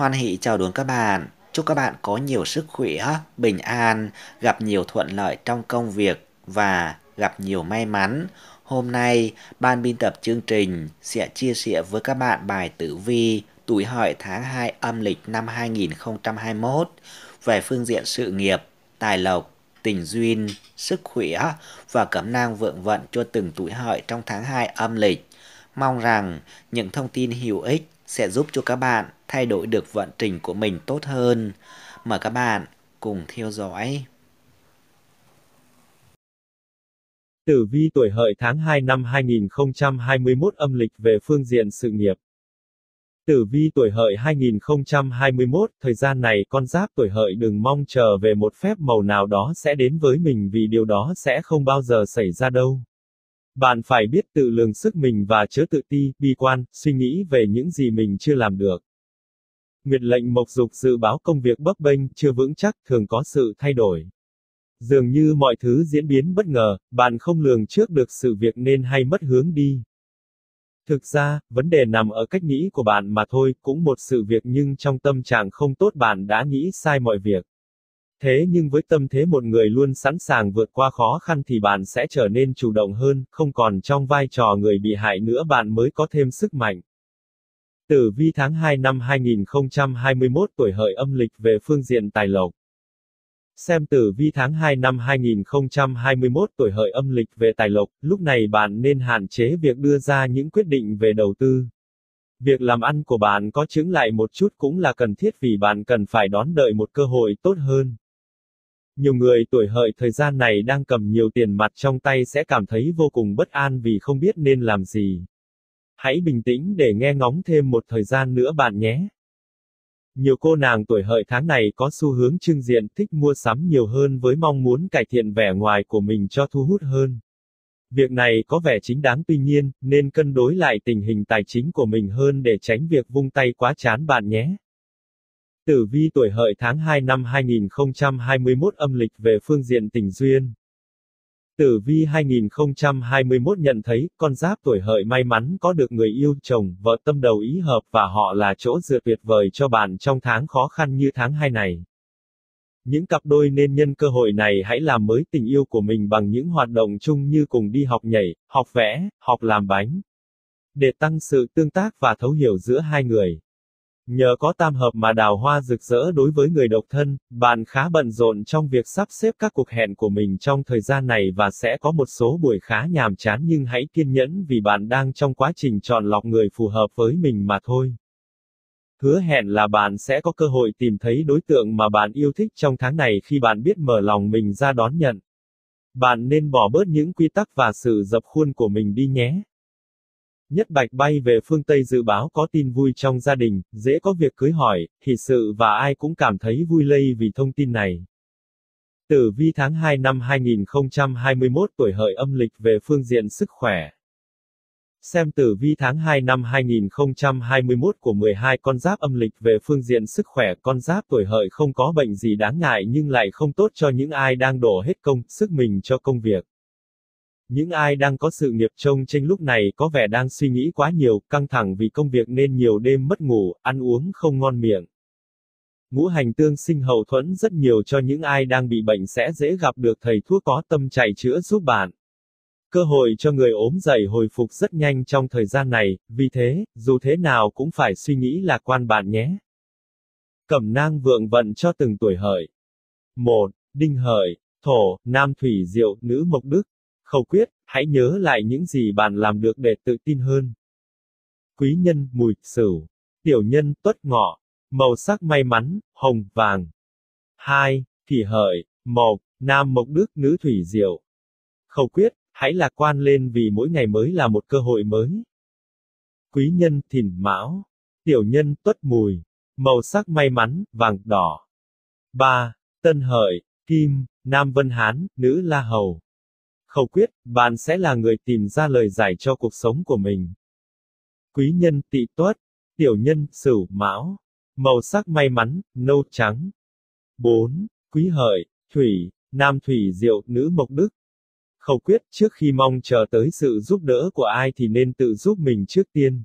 Hoan hỷ chào đón các bạn. Chúc các bạn có nhiều sức khỏe, bình an, gặp nhiều thuận lợi trong công việc và gặp nhiều may mắn. Hôm nay, ban biên tập chương trình sẽ chia sẻ với các bạn bài tử vi tuổi hợi tháng 2 âm lịch năm 2021 về phương diện sự nghiệp, tài lộc, tình duyên, sức khỏe và cẩm nang vượng vận cho từng tuổi hợi trong tháng 2 âm lịch. Mong rằng những thông tin hữu ích sẽ giúp cho các bạn thay đổi được vận trình của mình tốt hơn. Mời các bạn cùng theo dõi. Tử vi tuổi hợi tháng 2 năm 2021 âm lịch về phương diện sự nghiệp. Tử vi tuổi hợi 2021, thời gian này con giáp tuổi hợi đừng mong chờ về một phép màu nào đó sẽ đến với mình vì điều đó sẽ không bao giờ xảy ra đâu. Bạn phải biết tự lường sức mình và chớ tự ti, bi quan, suy nghĩ về những gì mình chưa làm được. Nguyệt lệnh mộc dục dự báo công việc bấp bênh, chưa vững chắc, thường có sự thay đổi. Dường như mọi thứ diễn biến bất ngờ, bạn không lường trước được sự việc nên hay mất hướng đi. Thực ra, vấn đề nằm ở cách nghĩ của bạn mà thôi, cũng một sự việc nhưng trong tâm trạng không tốt bạn đã nghĩ sai mọi việc. Thế nhưng với tâm thế một người luôn sẵn sàng vượt qua khó khăn thì bạn sẽ trở nên chủ động hơn, không còn trong vai trò người bị hại nữa bạn mới có thêm sức mạnh. Tử vi tháng 2 năm 2021 tuổi hợi âm lịch về phương diện tài lộc. Xem tử vi tháng 2 năm 2021 tuổi hợi âm lịch về tài lộc, lúc này bạn nên hạn chế việc đưa ra những quyết định về đầu tư. Việc làm ăn của bạn có chứng lại một chút cũng là cần thiết vì bạn cần phải đón đợi một cơ hội tốt hơn. Nhiều người tuổi hợi thời gian này đang cầm nhiều tiền mặt trong tay sẽ cảm thấy vô cùng bất an vì không biết nên làm gì. Hãy bình tĩnh để nghe ngóng thêm một thời gian nữa bạn nhé. Nhiều cô nàng tuổi hợi tháng này có xu hướng trưng diện thích mua sắm nhiều hơn với mong muốn cải thiện vẻ ngoài của mình cho thu hút hơn. Việc này có vẻ chính đáng tuy nhiên, nên cân đối lại tình hình tài chính của mình hơn để tránh việc vung tay quá chán bạn nhé. Tử vi tuổi hợi tháng 2 năm 2021 âm lịch về phương diện tình duyên. Tử vi 2021 nhận thấy, con giáp tuổi hợi may mắn có được người yêu chồng, vợ tâm đầu ý hợp và họ là chỗ dựa tuyệt vời cho bạn trong tháng khó khăn như tháng 2 này. Những cặp đôi nên nhân cơ hội này hãy làm mới tình yêu của mình bằng những hoạt động chung như cùng đi học nhảy, học vẽ, học làm bánh. Để tăng sự tương tác và thấu hiểu giữa hai người. Nhờ có tam hợp mà đào hoa rực rỡ đối với người độc thân, bạn khá bận rộn trong việc sắp xếp các cuộc hẹn của mình trong thời gian này và sẽ có một số buổi khá nhàm chán nhưng hãy kiên nhẫn vì bạn đang trong quá trình chọn lọc người phù hợp với mình mà thôi. Hứa hẹn là bạn sẽ có cơ hội tìm thấy đối tượng mà bạn yêu thích trong tháng này khi bạn biết mở lòng mình ra đón nhận. Bạn nên bỏ bớt những quy tắc và sự dập khuôn của mình đi nhé. Nhất Bạch bay về phương Tây dự báo có tin vui trong gia đình, dễ có việc cưới hỏi, hỷ sự và ai cũng cảm thấy vui lây vì thông tin này. Tử vi tháng 2 năm 2021 tuổi hợi âm lịch về phương diện sức khỏe. Xem tử vi tháng 2 năm 2021 của 12 con giáp âm lịch về phương diện sức khỏe con giáp tuổi hợi không có bệnh gì đáng ngại nhưng lại không tốt cho những ai đang đổ hết công, sức mình cho công việc. Những ai đang có sự nghiệp trông tranh lúc này có vẻ đang suy nghĩ quá nhiều, căng thẳng vì công việc nên nhiều đêm mất ngủ, ăn uống không ngon miệng. Ngũ hành tương sinh hậu thuẫn rất nhiều cho những ai đang bị bệnh sẽ dễ gặp được thầy thuốc có tâm chạy chữa giúp bạn. Cơ hội cho người ốm dậy hồi phục rất nhanh trong thời gian này, vì thế, dù thế nào cũng phải suy nghĩ lạc quan bạn nhé. Cẩm nang vượng vận cho từng tuổi hợi. 1. Đinh hợi, thổ, nam thủy diệu, nữ mộc đức. Khẩu quyết, hãy nhớ lại những gì bạn làm được để tự tin hơn. Quý nhân, mùi, sửu. Tiểu nhân, tuất ngọ. Màu sắc may mắn, hồng, vàng. 2. Kỷ hợi, mộc, nam mộc đức, nữ thủy diệu. Khẩu quyết, hãy lạc quan lên vì mỗi ngày mới là một cơ hội mới. Quý nhân, thìn, mão. Tiểu nhân, tuất mùi. Màu sắc may mắn, vàng, đỏ. 3. Tân hợi, kim, nam vân hán, nữ la hầu. Khẩu quyết, bạn sẽ là người tìm ra lời giải cho cuộc sống của mình. Quý nhân, tỵ tuất, tiểu nhân, sửu, mão. Màu sắc may mắn, nâu trắng. 4. Quý hợi, thủy, nam thủy diệu, nữ mộc đức. Khẩu quyết, trước khi mong chờ tới sự giúp đỡ của ai thì nên tự giúp mình trước tiên.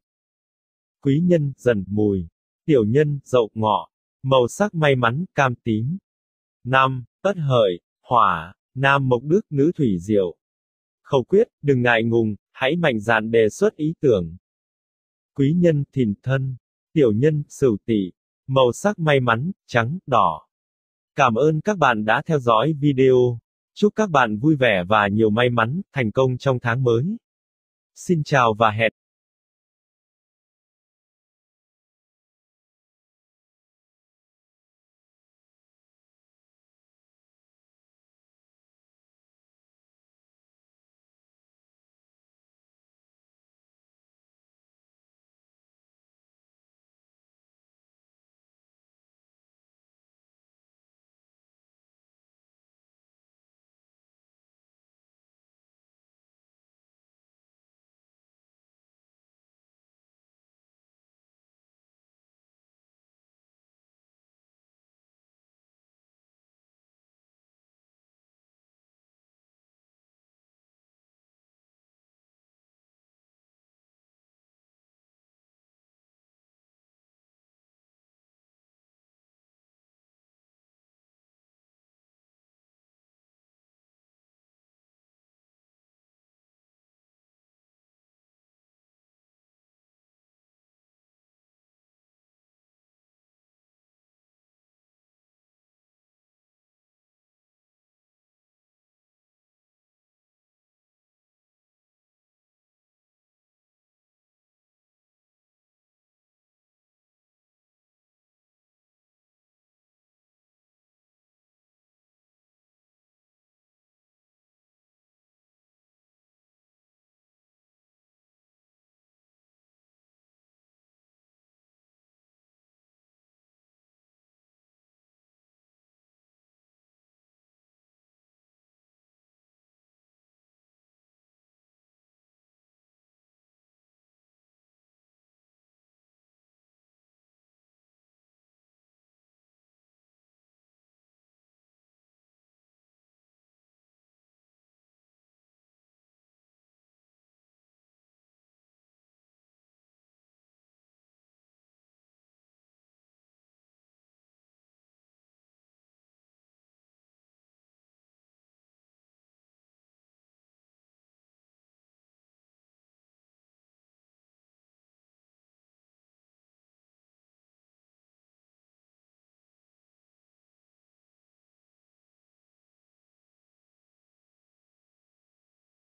Quý nhân, dần, mùi. Tiểu nhân, dậu ngọ. Màu sắc may mắn, cam tím. Năm, Tất hợi, hỏa, nam mộc đức, nữ thủy diệu. Khẩu quyết, đừng ngại ngùng, hãy mạnh dạn đề xuất ý tưởng. Quý nhân, thìn thân. Tiểu nhân, sửu tỵ. Màu sắc may mắn, trắng, đỏ. Cảm ơn các bạn đã theo dõi video. Chúc các bạn vui vẻ và nhiều may mắn, thành công trong tháng mới. Xin chào và hẹn